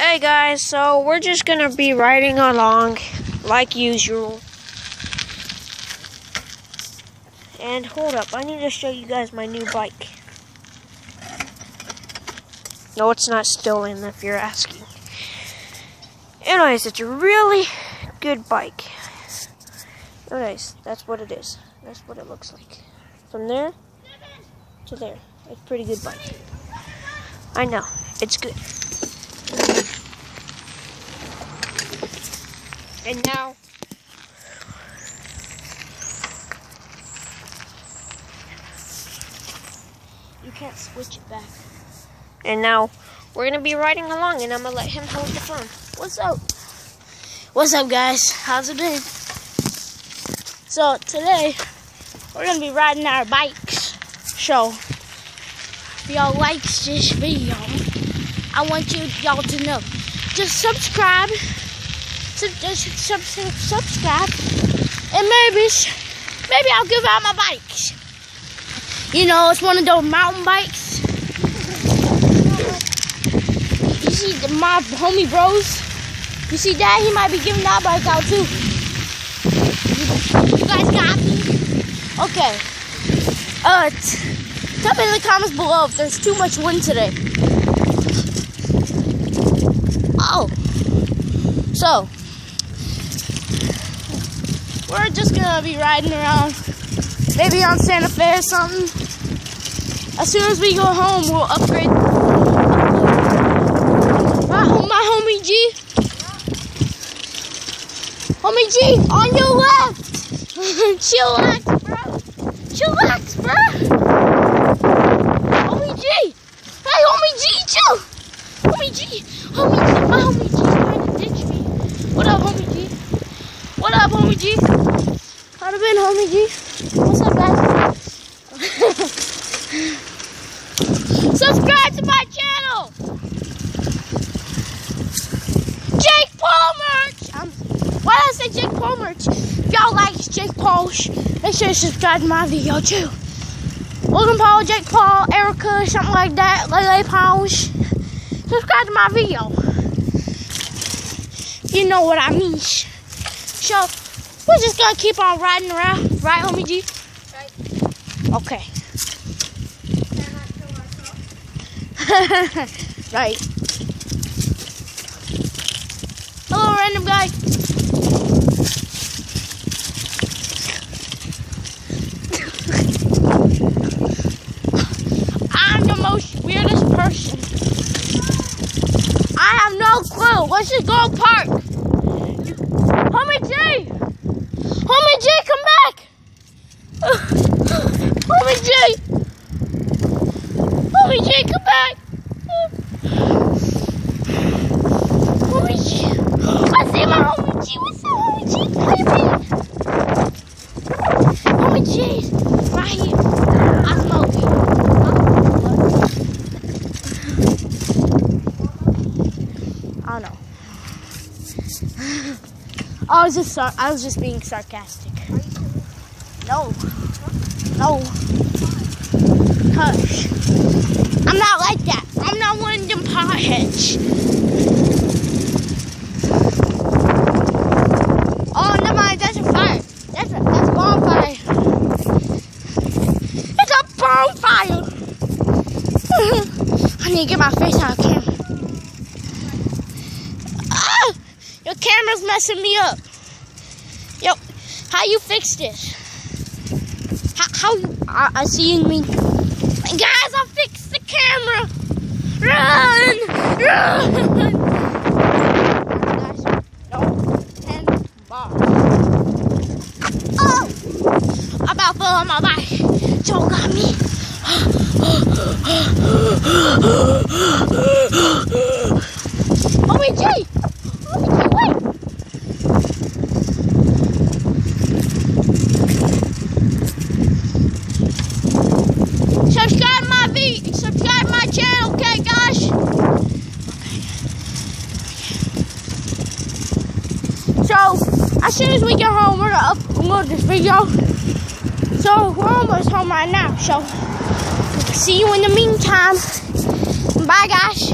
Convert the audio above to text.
Hey guys, so we're just gonna be riding along like usual. And hold up, I need to show you guys my new bike. No, it's not stolen if you're asking. Anyways, it's a really good bike. Anyways, that's what it is. That's what it looks like. From there to there. It's pretty good bike. I know, it's good. And now, you can't switch it back. And now, we're gonna be riding along, and I'm gonna let him hold the phone. What's up? What's up, guys? How's it been? So today, we're gonna be riding our bikes. So, if y'all likes this video, I want you y'all to know. Just subscribe. Sub, sub, subscribe. And maybe maybe I'll give out my bikes. You know, it's one of those mountain bikes. You see the, my homie bros? You see that? He might be giving that bike out too. You guys got me? Okay. Uh, tell me in the comments below if there's too much wind today. Oh. So, we're just gonna be riding around, maybe on Santa Fe or something. As soon as we go home, we'll upgrade. My, my homie G. Homie G, on your left. Chillax, bro. Chillax, bro. Homie G. Hey, homie G, chill. Homie G. Homie G. My homie G trying to ditch me. What up, homie G? What up, homie G? How it been, homie G? What's up, guys? Subscribe to my channel. Jake Paul merch. Um, why did I say Jake Paul merch? If y'all like Jake Paul, make sure you subscribe to my video too. Logan Paul, Jake Paul, Erica, something like that, Lele Pauls. Subscribe to my video. You know what I mean. So, we're just gonna keep on riding around. Right, homie G? Right. Okay. Right. Hello, random guy. I'm the most weirdest person. I have no clue. Let's just go park. Homie G! Homie G, come back! Homie G! Homie G, come back! Homie G! I see my homie G! What's up, homie G? How you been? Homie G! Right here. I smoke you. I don't know. I was just sar- I was just being sarcastic. No. No. Hush. I'm not like that. I'm not one of them potheads. Oh, never mind. That's a fire. That's a that's a bonfire. It's a bonfire. I need to get my face out of camera. Ah, your camera's messing me up. Yo, how you fix this? How, how you, I, I see you mean. Guys, I fixed the camera. Run! Run! Guys, no, 10 bars. Oh! About fell on my bike. Joe got me. Oh, Homie as soon as we get home, we're gonna upload this video. So we're almost home right now. So see you in the meantime. Bye, guys.